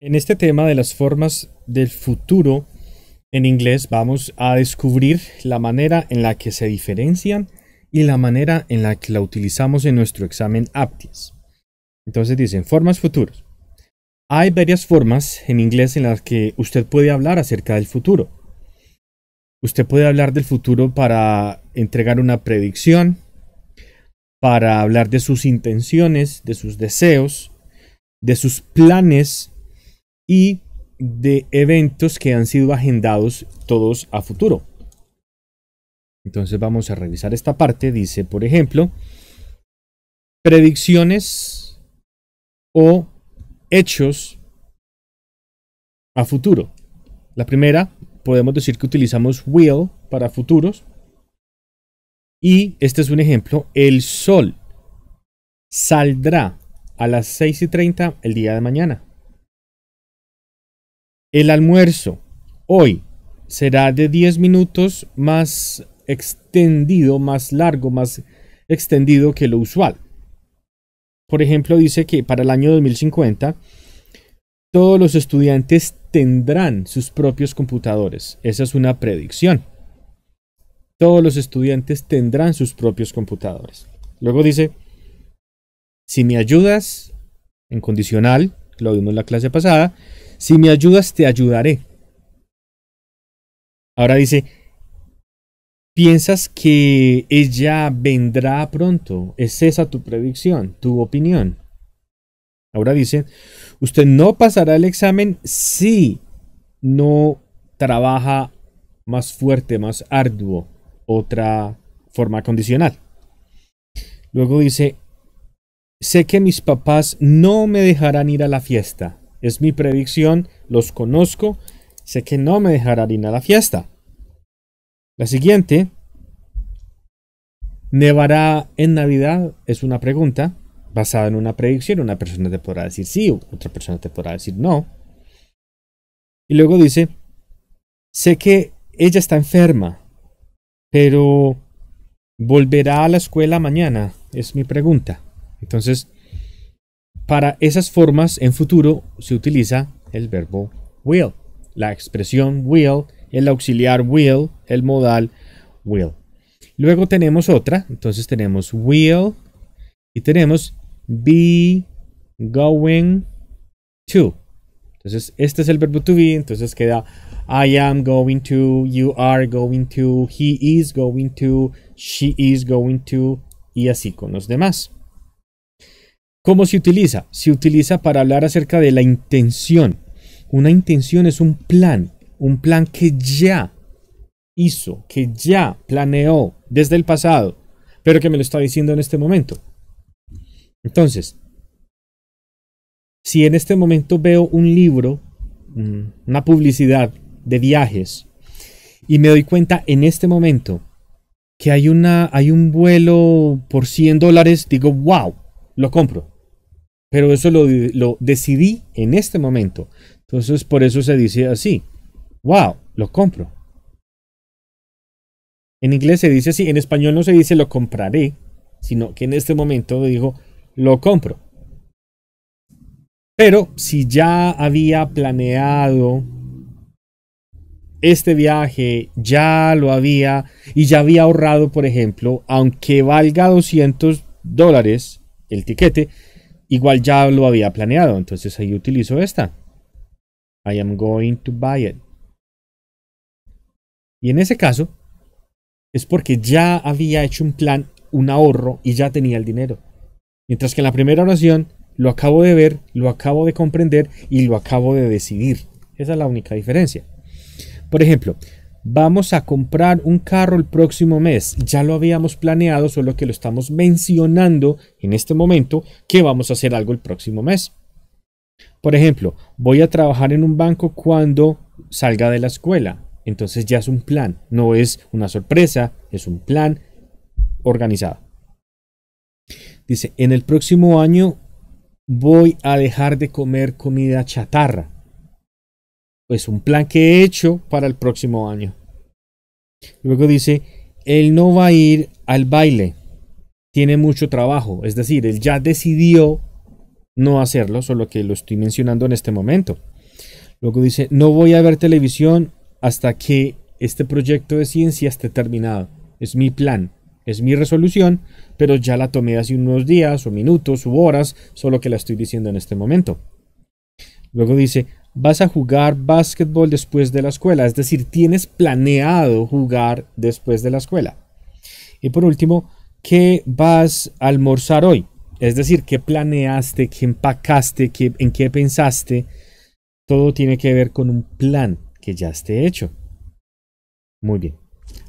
En este tema de las formas del futuro en inglés vamos a descubrir la manera en la que se diferencian y la manera en la que la utilizamos en nuestro examen APTIS. Entonces dicen formas futuros. Hay varias formas en inglés en las que usted puede hablar acerca del futuro. Usted puede hablar del futuro para entregar una predicción, para hablar de sus intenciones, de sus deseos, de sus planes y de eventos que han sido agendados todos a futuro. Entonces vamos a revisar esta parte. Dice, por ejemplo, predicciones o hechos a futuro. La primera, podemos decir que utilizamos will para futuros. Y este es un ejemplo. El sol saldrá a las 6 y 30 el día de mañana. El almuerzo hoy será de 10 minutos más extendido, más largo, más extendido que lo usual. Por ejemplo, dice que para el año 2050 todos los estudiantes tendrán sus propios computadores. Esa es una predicción. Todos los estudiantes tendrán sus propios computadores. Luego dice, si me ayudas, en condicional, lo vimos la clase pasada, si me ayudas, te ayudaré. Ahora dice, ¿piensas que ella vendrá pronto? ¿Es esa tu predicción, tu opinión? Ahora dice, usted no pasará el examen si no trabaja más fuerte, más arduo, otra forma condicional. Luego dice, sé que mis papás no me dejarán ir a la fiesta. Es mi predicción, los conozco, sé que no me dejarán ir a la fiesta. La siguiente, ¿nevará en Navidad? Es una pregunta basada en una predicción. Una persona te podrá decir sí, otra persona te podrá decir no. Y luego dice, sé que ella está enferma, pero ¿volverá a la escuela mañana? Es mi pregunta. Entonces, para esas formas en futuro se utiliza el verbo will, la expresión will, el auxiliar will, el modal will. Luego tenemos otra, entonces tenemos will y tenemos be going to. Entonces, este es el verbo to be, entonces queda I am going to, you are going to, he is going to, she is going to, y así con los demás. ¿Cómo se utiliza? Se utiliza para hablar acerca de la intención. Una intención es un plan, un plan que ya hizo, que ya planeó desde el pasado, pero que me lo está diciendo en este momento. Entonces, si en este momento veo un libro, una publicidad de viajes, y me doy cuenta en este momento que hay, una, hay un vuelo por 100 dólares, digo, wow, lo compro. Pero eso lo, lo decidí en este momento. Entonces por eso se dice así. Wow, lo compro. En inglés se dice así, en español no se dice lo compraré, sino que en este momento digo lo compro. Pero si ya había planeado este viaje, ya lo había y ya había ahorrado, por ejemplo, aunque valga 200 dólares el tiquete, igual ya lo había planeado, entonces ahí utilizo esta. I am going to buy it. Y en ese caso, es porque ya había hecho un plan, un ahorro y ya tenía el dinero. Mientras que en la primera oración lo acabo de ver, lo acabo de comprender y lo acabo de decidir. Esa es la única diferencia. Por ejemplo, Vamos a comprar un carro el próximo mes. Ya lo habíamos planeado, solo que lo estamos mencionando en este momento que vamos a hacer algo el próximo mes. Por ejemplo, voy a trabajar en un banco cuando salga de la escuela. Entonces ya es un plan, no es una sorpresa, es un plan organizado. Dice, en el próximo año voy a dejar de comer comida chatarra. Pues un plan que he hecho para el próximo año. Luego dice, él no va a ir al baile, tiene mucho trabajo, es decir, él ya decidió no hacerlo, solo que lo estoy mencionando en este momento. Luego dice, no voy a ver televisión hasta que este proyecto de ciencia esté terminado. Es mi plan, es mi resolución, pero ya la tomé hace unos días o minutos u horas, solo que la estoy diciendo en este momento. Luego dice, vas a jugar básquetbol después de la escuela, es decir, tienes planeado jugar después de la escuela. Y por último, ¿qué vas a almorzar hoy? Es decir, ¿qué planeaste, qué empacaste, qué, en qué pensaste? Todo tiene que ver con un plan que ya esté hecho. Muy bien.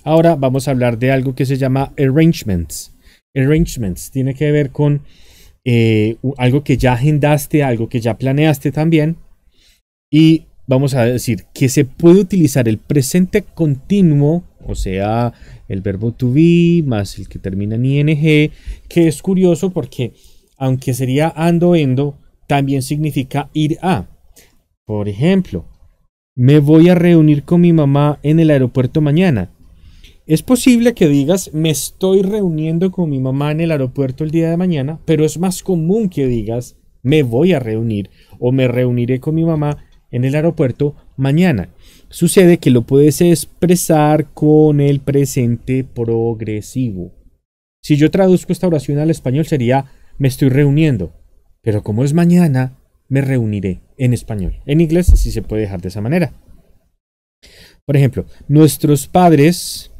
Ahora vamos a hablar de algo que se llama arrangements. Arrangements tiene que ver con eh, algo que ya agendaste, algo que ya planeaste también. Y vamos a decir que se puede utilizar el presente continuo, o sea, el verbo to be más el que termina en ing, que es curioso porque aunque sería ando endo, también significa ir a. Por ejemplo, me voy a reunir con mi mamá en el aeropuerto mañana. Es posible que digas me estoy reuniendo con mi mamá en el aeropuerto el día de mañana, pero es más común que digas me voy a reunir o me reuniré con mi mamá en el aeropuerto mañana. Sucede que lo puedes expresar con el presente progresivo. Si yo traduzco esta oración al español sería me estoy reuniendo, pero como es mañana, me reuniré en español. En inglés sí se puede dejar de esa manera. Por ejemplo, nuestros padres,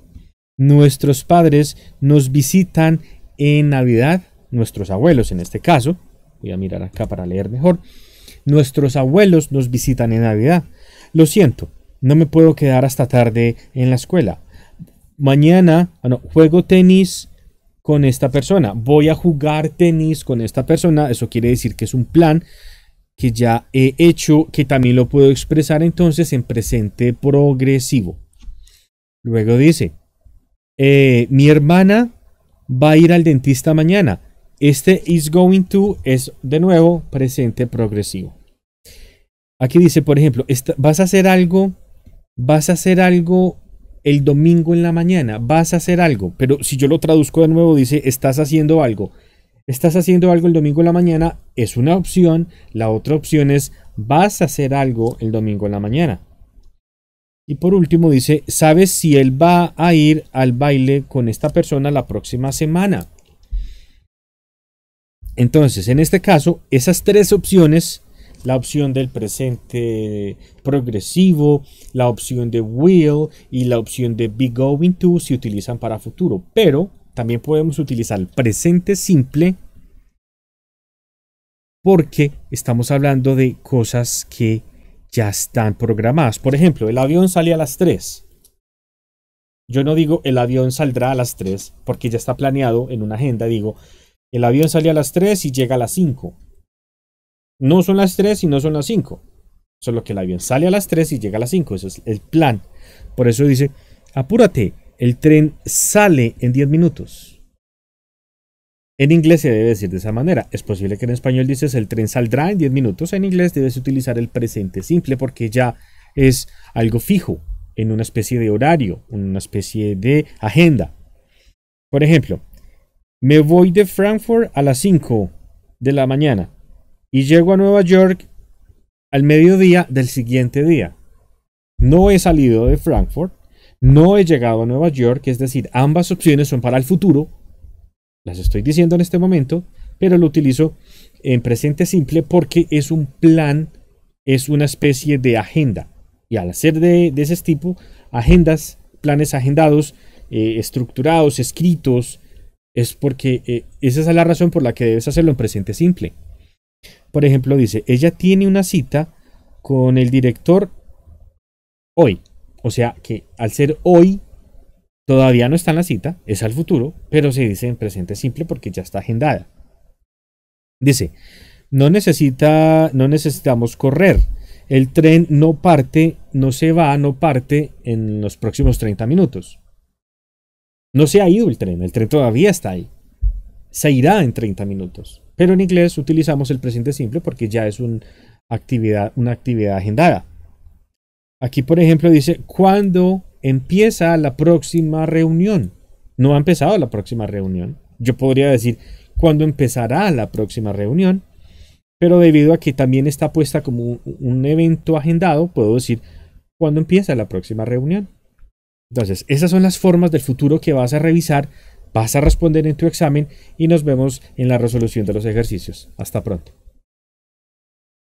nuestros padres nos visitan en Navidad, nuestros abuelos en este caso, voy a mirar acá para leer mejor, nuestros abuelos nos visitan en Navidad. Lo siento, no me puedo quedar hasta tarde en la escuela. Mañana, ah, juego tenis con esta persona. Voy a jugar tenis con esta persona. Eso quiere decir que es un plan que ya he hecho, que también lo puedo expresar entonces en presente progresivo. Luego dice, eh, mi hermana va a ir al dentista mañana. Este is going to es de nuevo presente progresivo. Aquí dice, por ejemplo, vas a hacer algo, vas a hacer algo el domingo en la mañana, vas a hacer algo, pero si yo lo traduzco de nuevo dice, estás haciendo algo estás haciendo algo el domingo en la mañana, es una opción. La otra opción es vas a hacer algo el domingo en la mañana. Y por último dice, ¿sabes si él va a ir al baile con esta persona la próxima semana? Entonces, en este caso, esas tres opciones, la opción del presente progresivo, la opción de will y la opción de be going to se utilizan para futuro, pero también podemos utilizar el presente simple porque estamos hablando de cosas que ya están programadas. Por ejemplo, el avión sale a las 3. Yo no digo el avión saldrá a las 3 porque ya está planeado en una agenda. Digo, el avión sale a las 3 y llega a las 5. No son las 3 y no son las 5. Solo que el avión sale a las 3 y llega a las 5. Eso es el plan. Por eso dice, apúrate, el tren sale en 10 minutos. En inglés se debe decir de esa manera. Es posible que en español dices el tren saldrá en 10 minutos. En inglés debes utilizar el presente simple porque ya es algo fijo, en una especie de horario, una especie de agenda. Por ejemplo, me voy de Frankfurt a las 5 de la mañana y llego a Nueva York al mediodía del siguiente día. No he salido de Frankfurt, no he llegado a Nueva York, es decir, ambas opciones son para el futuro. Las estoy diciendo en este momento, pero lo utilizo en presente simple porque es un plan, es una especie de agenda. Y al ser de, ese tipo, agendas, planes agendados, eh, estructurados, escritos, es porque eh, esa es la razón por la que debes hacerlo en presente simple. Por ejemplo, dice, ella tiene una cita con el director hoy. O sea que al ser hoy, todavía no está en la cita, es al futuro, pero se dice en presente simple porque ya está agendada. Dice, no, necesita, no necesitamos correr. El tren no parte, no se va, no parte en los próximos 30 minutos. No se ha ido el tren, el tren todavía está ahí. Se irá en 30 minutos. Pero en inglés utilizamos el presente simple porque ya es actividad, una actividad agendada. Aquí, por ejemplo, dice, ¿cuándo empieza la próxima reunión? No ha empezado la próxima reunión. Yo podría decir, ¿cuándo empezará la próxima reunión? pero debido a que también está puesta como un evento agendado, puedo decir cuándo empieza la próxima reunión. Entonces, esas son las formas del futuro que vas a revisar, vas a responder en tu examen y nos vemos en la resolución de los ejercicios. Hasta pronto.